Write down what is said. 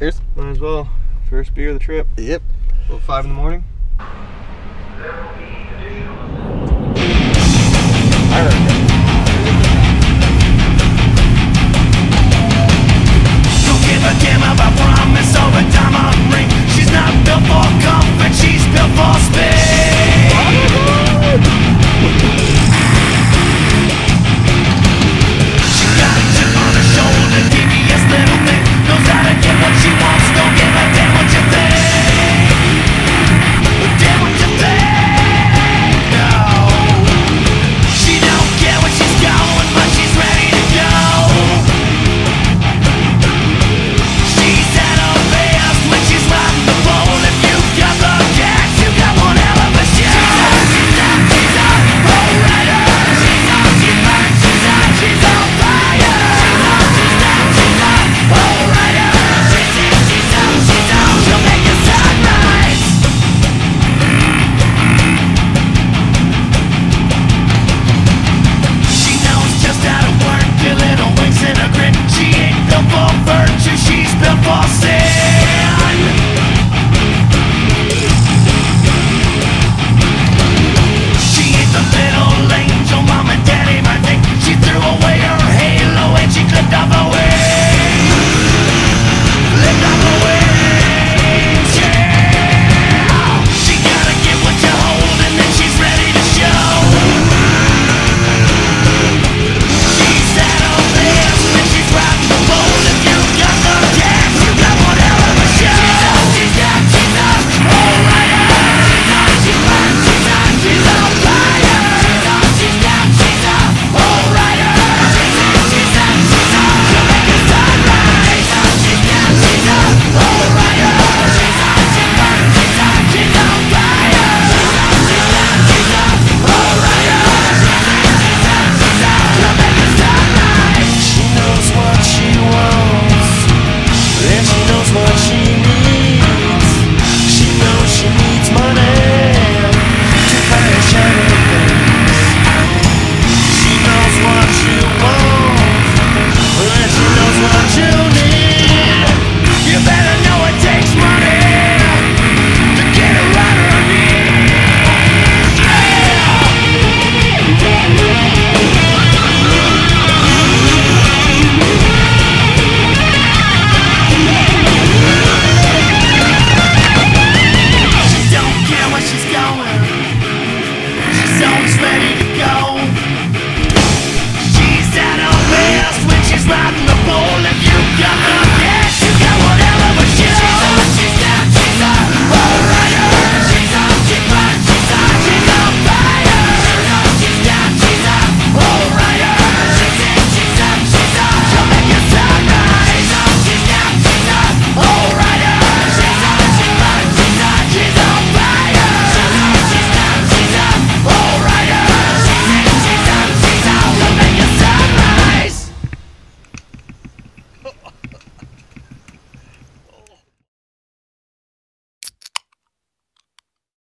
Cheers. Might as well. First beer of the trip. Yep. Little five in the morning.